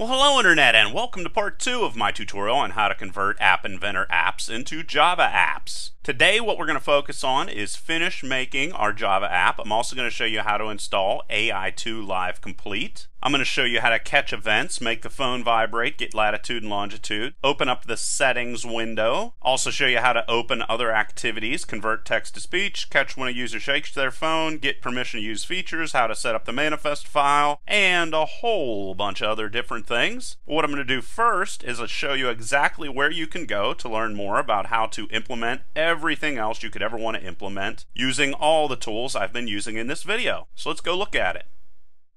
Well, hello Internet and welcome to part 2 of my tutorial on how to convert App Inventor apps into Java apps. Today what we're going to focus on is finish making our Java app. I'm also going to show you how to install AI2 Live Complete. I'm going to show you how to catch events, make the phone vibrate, get latitude and longitude, open up the settings window, also show you how to open other activities, convert text to speech, catch when a user shakes their phone, get permission to use features, how to set up the manifest file, and a whole bunch of other different things. What I'm going to do first is show you exactly where you can go to learn more about how to implement everything else you could ever want to implement using all the tools I've been using in this video. So let's go look at it.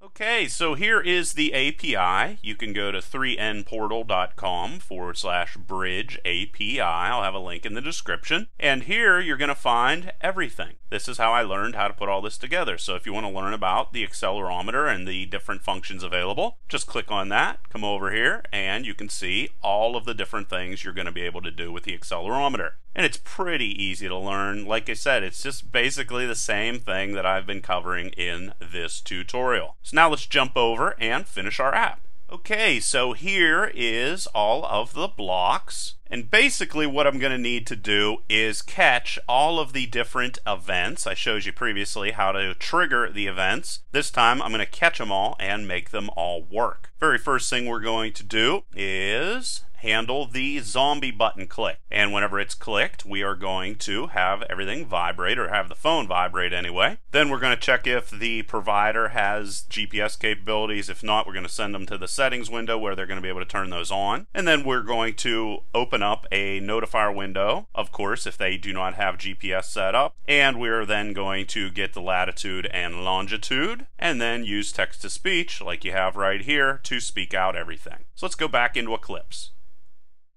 Okay, so here is the API. You can go to 3nportal.com forward slash bridge API. I'll have a link in the description. And here you're going to find everything. This is how I learned how to put all this together. So if you want to learn about the accelerometer and the different functions available, just click on that, come over here, and you can see all of the different things you're going to be able to do with the accelerometer and it's pretty easy to learn. Like I said, it's just basically the same thing that I've been covering in this tutorial. So now let's jump over and finish our app. Okay, so here is all of the blocks. And basically what I'm going to need to do is catch all of the different events. I showed you previously how to trigger the events. This time I'm going to catch them all and make them all work. Very first thing we're going to do is handle the zombie button click. And whenever it's clicked, we are going to have everything vibrate or have the phone vibrate anyway. Then we're going to check if the provider has GPS capabilities. If not, we're going to send them to the settings window where they're going to be able to turn those on. And then we're going to open up a notifier window, of course, if they do not have GPS set up. And we're then going to get the latitude and longitude and then use text to speech like you have right here to speak out everything. So let's go back into Eclipse.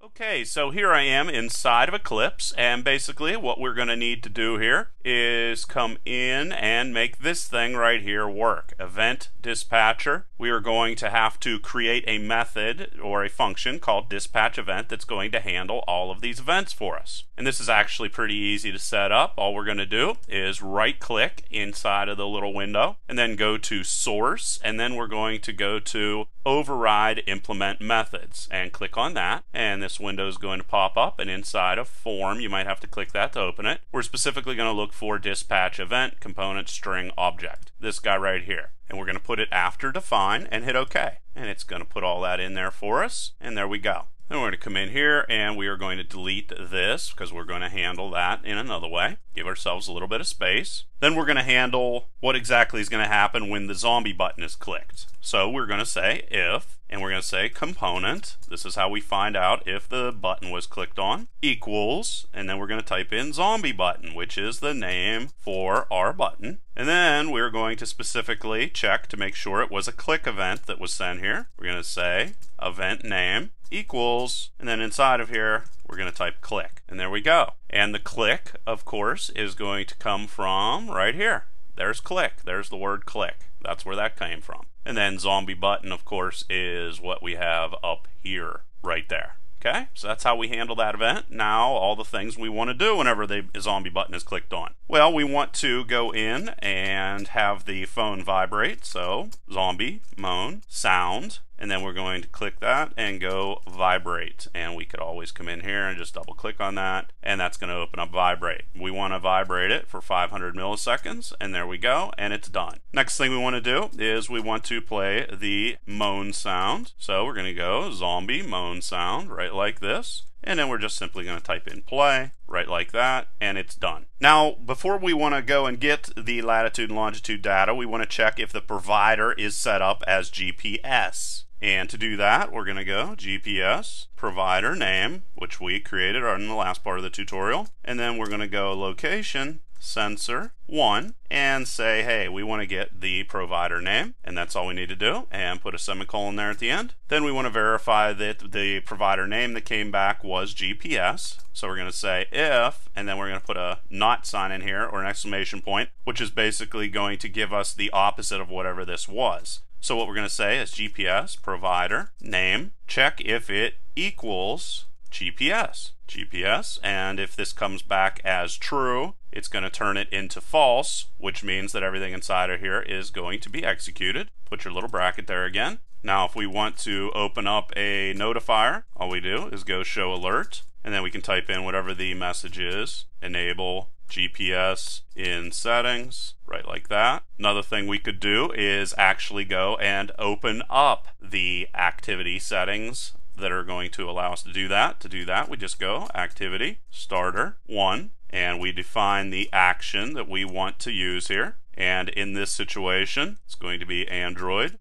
Okay, so here I am inside of Eclipse, and basically what we're going to need to do here is come in and make this thing right here work. Event dispatcher. We are going to have to create a method or a function called dispatch event that's going to handle all of these events for us. And this is actually pretty easy to set up. All we're going to do is right click inside of the little window and then go to source and then we're going to go to override implement methods and click on that and this window is going to pop up and inside of form you might have to click that to open it. We're specifically going to look for dispatch event component string object. This guy right here. And we're going to put it after define and hit OK. And it's going to put all that in there for us. And there we go. Then we're going to come in here and we are going to delete this because we're going to handle that in another way. Give ourselves a little bit of space. Then we're going to handle what exactly is going to happen when the zombie button is clicked. So we're going to say if, and we're going to say component. This is how we find out if the button was clicked on. Equals, and then we're going to type in zombie button, which is the name for our button. And then we're going to specifically check to make sure it was a click event that was sent here. We're going to say event name equals, and then inside of here, we're going to type click. And there we go. And the click, of course, is going to come from right here. There's click. There's the word click. That's where that came from. And then zombie button, of course, is what we have up here, right there. Okay, so that's how we handle that event. Now, all the things we want to do whenever the zombie button is clicked on. Well, we want to go in and have the phone vibrate. So, zombie, moan, sound, and then we're going to click that and go vibrate. And we could always come in here and just double click on that. And that's going to open up vibrate. We want to vibrate it for 500 milliseconds. And there we go. And it's done. Next thing we want to do is we want to play the moan sound. So we're going to go zombie moan sound right like this. And then we're just simply going to type in play right like that. And it's done. Now before we want to go and get the latitude and longitude data we want to check if the provider is set up as GPS and to do that, we're going to go GPS, provider name, which we created in the last part of the tutorial, and then we're going to go location, sensor 1 and say hey we want to get the provider name and that's all we need to do and put a semicolon there at the end. Then we want to verify that the provider name that came back was GPS so we're going to say if and then we're going to put a not sign in here or an exclamation point which is basically going to give us the opposite of whatever this was so what we're going to say is GPS provider name check if it equals GPS GPS and if this comes back as true it's going to turn it into false which means that everything inside of here is going to be executed. Put your little bracket there again. Now, if we want to open up a notifier, all we do is go show alert, and then we can type in whatever the message is, enable GPS in settings, right like that. Another thing we could do is actually go and open up the activity settings that are going to allow us to do that. To do that, we just go activity, starter, one, and we define the action that we want to use here. And in this situation, it's going to be Android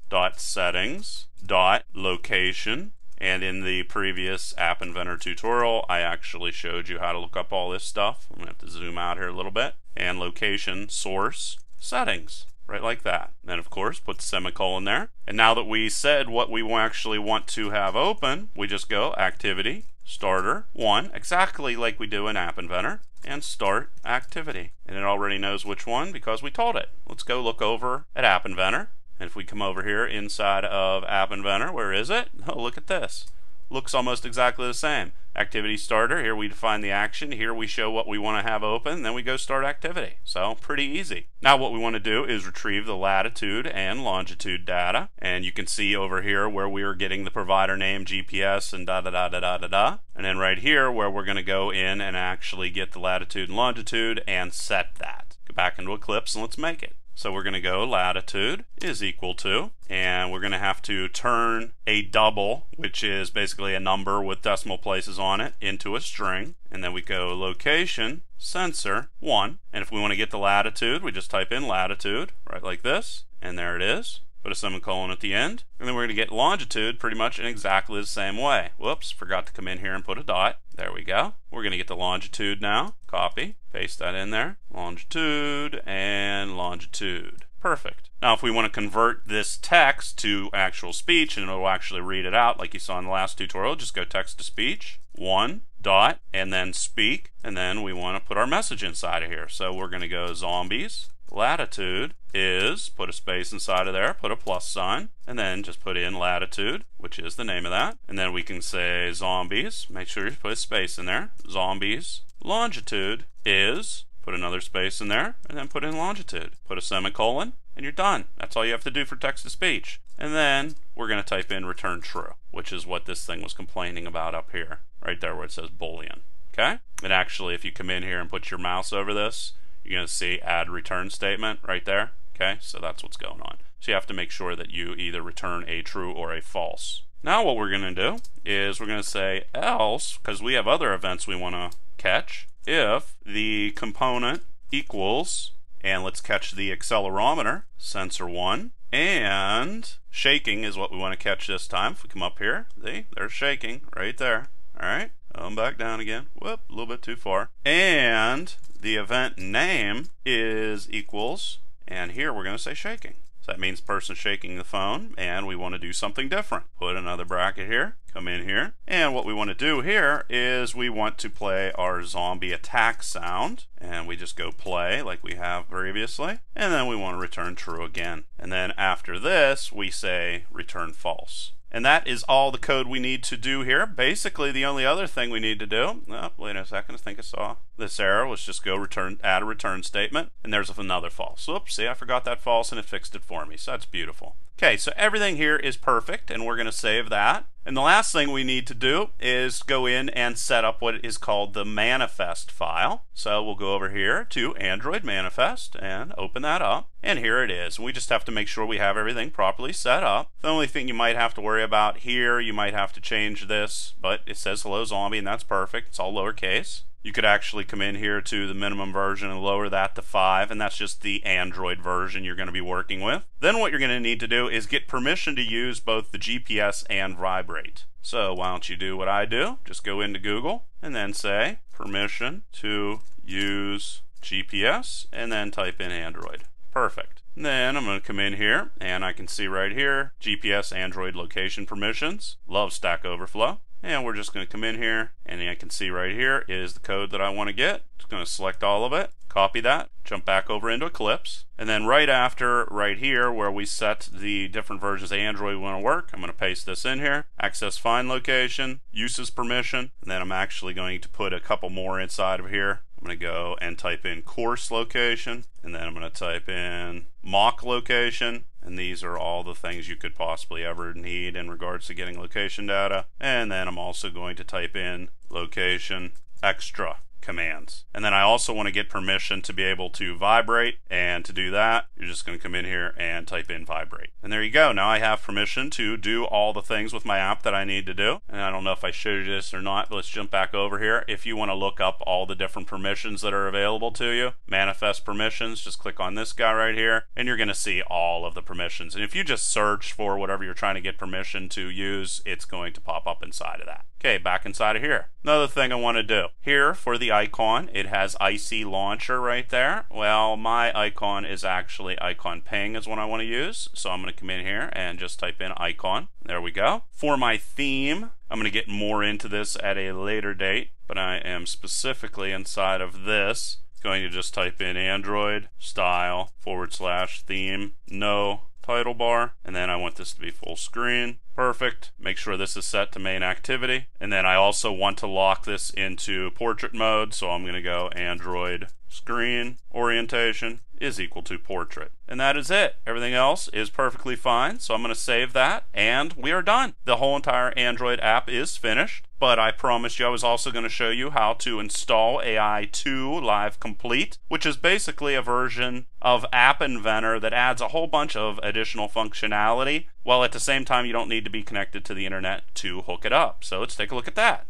And in the previous App Inventor tutorial, I actually showed you how to look up all this stuff. I'm to have to zoom out here a little bit. And location, source, settings right like that. Then of course put the semicolon there. And now that we said what we actually want to have open, we just go activity, starter, one, exactly like we do in App Inventor, and start activity. And it already knows which one because we told it. Let's go look over at App Inventor. And if we come over here inside of App Inventor, where is it? Oh, look at this looks almost exactly the same. Activity starter, here we define the action, here we show what we want to have open, then we go start activity. So pretty easy. Now what we want to do is retrieve the latitude and longitude data, and you can see over here where we are getting the provider name, GPS, and da da da da da da da. And then right here where we're going to go in and actually get the latitude and longitude and set that. Go back into Eclipse and let's make it. So we're going to go latitude is equal to, and we're going to have to turn a double, which is basically a number with decimal places on it, into a string. And then we go location, sensor, 1. And if we want to get the latitude, we just type in latitude, right like this, and there it is put a semicolon at the end, and then we're going to get longitude pretty much in exactly the same way. Whoops, forgot to come in here and put a dot. There we go. We're going to get the longitude now. Copy, paste that in there. Longitude and longitude. Perfect. Now if we want to convert this text to actual speech and it'll actually read it out like you saw in the last tutorial, just go text to speech. One, dot, and then speak, and then we want to put our message inside of here. So we're going to go zombies, latitude is, put a space inside of there, put a plus sign, and then just put in latitude, which is the name of that. And then we can say zombies, make sure you put a space in there, zombies. Longitude is, put another space in there, and then put in longitude. Put a semicolon, and you're done. That's all you have to do for text-to-speech. And then we're going to type in return true, which is what this thing was complaining about up here, right there where it says boolean. Okay? And actually, if you come in here and put your mouse over this, you're going to see add return statement right there. Okay, so that's what's going on. So you have to make sure that you either return a true or a false. Now what we're going to do is we're going to say else, because we have other events we want to catch, if the component equals, and let's catch the accelerometer, sensor 1, and shaking is what we want to catch this time. If we come up here, see, there's shaking right there. All right, come back down again. Whoop, a little bit too far. And the event name is equals, and here we're going to say shaking. So that means person shaking the phone, and we want to do something different. Put another bracket here, come in here, and what we want to do here is we want to play our zombie attack sound, and we just go play like we have previously, and then we want to return true again. And then after this, we say return false. And that is all the code we need to do here. Basically, the only other thing we need to do, oh, wait a second, I think I saw this error, was just go return, add a return statement, and there's another false. Oops, see, I forgot that false, and it fixed it for me, so that's beautiful. Okay, so everything here is perfect, and we're going to save that. And the last thing we need to do is go in and set up what is called the manifest file. So we'll go over here to Android Manifest and open that up. And here it is. We just have to make sure we have everything properly set up. The only thing you might have to worry about here, you might have to change this, but it says hello zombie and that's perfect. It's all lowercase you could actually come in here to the minimum version and lower that to 5 and that's just the Android version you're going to be working with. Then what you're going to need to do is get permission to use both the GPS and vibrate. So why don't you do what I do? Just go into Google and then say permission to use GPS and then type in Android. Perfect. Then I'm going to come in here and I can see right here GPS Android location permissions. Love Stack Overflow. And we're just going to come in here, and I can see right here is the code that I want to get. Just going to select all of it, copy that, jump back over into Eclipse, and then right after, right here, where we set the different versions of Android we want to work, I'm going to paste this in here, access find location, uses permission, and then I'm actually going to put a couple more inside of here. Going to go and type in coarse location, and then I'm going to type in mock location, and these are all the things you could possibly ever need in regards to getting location data. And then I'm also going to type in location extra commands. And then I also want to get permission to be able to vibrate. And to do that, you're just going to come in here and type in vibrate. And there you go. Now I have permission to do all the things with my app that I need to do. And I don't know if I showed you this or not, let's jump back over here. If you want to look up all the different permissions that are available to you, manifest permissions, just click on this guy right here, and you're going to see all of the permissions. And if you just search for whatever you're trying to get permission to use, it's going to pop up inside of that. Okay, back inside of here. Another thing I want to do. Here for the icon, it has IC Launcher right there. Well, my icon is actually icon ping is what I want to use. So I'm going to come in here and just type in icon. There we go. For my theme, I'm going to get more into this at a later date, but I am specifically inside of this going to just type in Android style forward slash theme no title bar and then I want this to be full screen. Perfect. Make sure this is set to main activity. And then I also want to lock this into portrait mode so I'm gonna go Android screen orientation is equal to portrait. And that is it. Everything else is perfectly fine. So I'm going to save that and we are done. The whole entire Android app is finished. But I promised you I was also going to show you how to install AI2 Live Complete, which is basically a version of App Inventor that adds a whole bunch of additional functionality, while at the same time you don't need to be connected to the internet to hook it up. So let's take a look at that.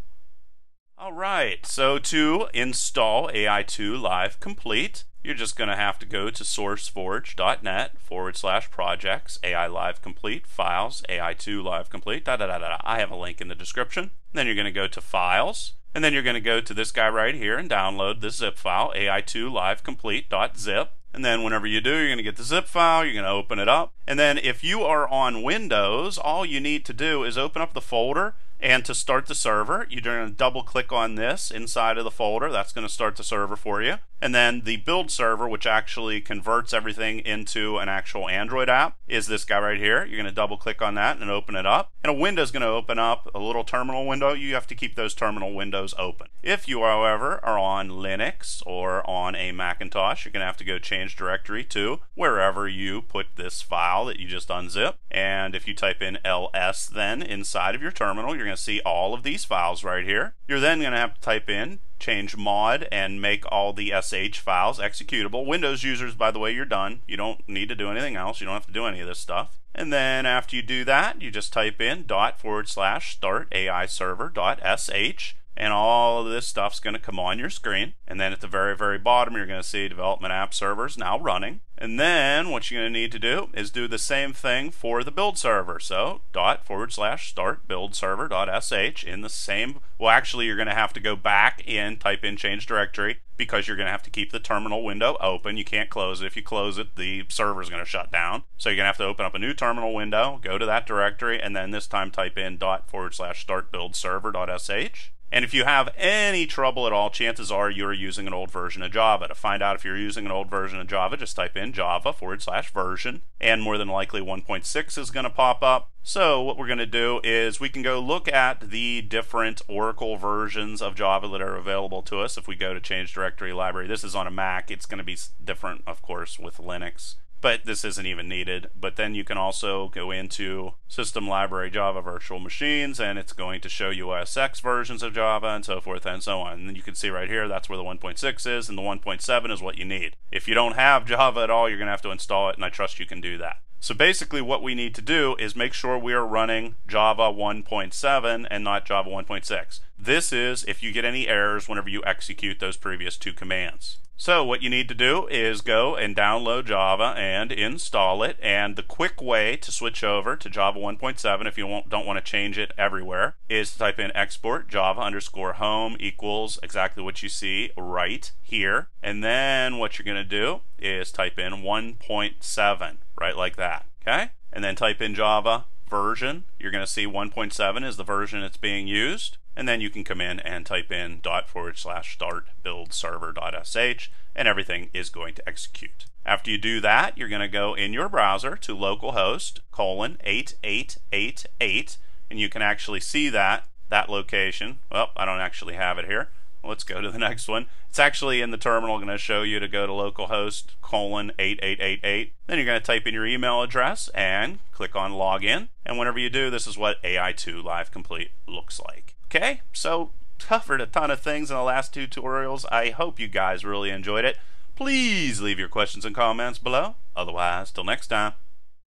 Alright, so to install AI2 Live Complete, you're just going to have to go to sourceforge.net forward slash projects, AI Live Complete, files, AI2 Live Complete, da da da da. I have a link in the description. Then you're going to go to files, and then you're going to go to this guy right here and download this zip file, AI2 Live Complete.zip. And then whenever you do, you're going to get the zip file, you're going to open it up. And then if you are on Windows, all you need to do is open up the folder and to start the server, you're going to double click on this inside of the folder. That's going to start the server for you. And then the build server, which actually converts everything into an actual Android app, is this guy right here. You're going to double click on that and open it up. And a window is going to open up, a little terminal window. You have to keep those terminal windows open. If you, however, are on Linux or on a Macintosh, you're going to have to go change directory to wherever you put this file that you just unzip. And if you type in ls then inside of your terminal, you're going to see all of these files right here. You're then going to have to type in change mod and make all the sh files executable. Windows users, by the way, you're done. You don't need to do anything else. You don't have to do any of this stuff. And then after you do that, you just type in dot forward slash start AI server dot sh and all of this stuff's going to come on your screen. And then at the very, very bottom, you're going to see development app servers now running. And then what you're going to need to do is do the same thing for the build server. So dot forward slash start build server dot sh in the same, well actually you're going to have to go back in, type in change directory because you're going to have to keep the terminal window open. You can't close it. If you close it, the server is going to shut down. So you're going to have to open up a new terminal window, go to that directory, and then this time type in dot forward slash start build server dot sh and if you have any trouble at all, chances are you're using an old version of Java. To find out if you're using an old version of Java, just type in java forward slash version, and more than likely 1.6 is going to pop up. So what we're going to do is we can go look at the different Oracle versions of Java that are available to us. If we go to change directory library, this is on a Mac. It's going to be different, of course, with Linux but this isn't even needed. But then you can also go into System Library Java Virtual Machines, and it's going to show you OS X versions of Java and so forth and so on. And then you can see right here, that's where the 1.6 is, and the 1.7 is what you need. If you don't have Java at all, you're going to have to install it, and I trust you can do that. So basically what we need to do is make sure we are running Java 1.7 and not Java 1.6. This is if you get any errors whenever you execute those previous two commands. So what you need to do is go and download Java and install it. And the quick way to switch over to Java 1.7 if you don't want to change it everywhere is to type in export java underscore home equals exactly what you see right here. And then what you're going to do is type in 1.7 right like that. Okay? And then type in Java version. You're going to see 1.7 is the version that's being used and then you can come in and type in dot forward slash start build server dot sh and everything is going to execute. After you do that, you're going to go in your browser to localhost colon 8888 and you can actually see that that location. Well, I don't actually have it here. let's go to the next one. It's actually in the terminal going to show you to go to localhost colon 8888. Then you're going to type in your email address and click on login. And whenever you do, this is what AI2 Live Complete looks like. Okay, so covered a ton of things in the last two tutorials. I hope you guys really enjoyed it. Please leave your questions and comments below. Otherwise, till next time.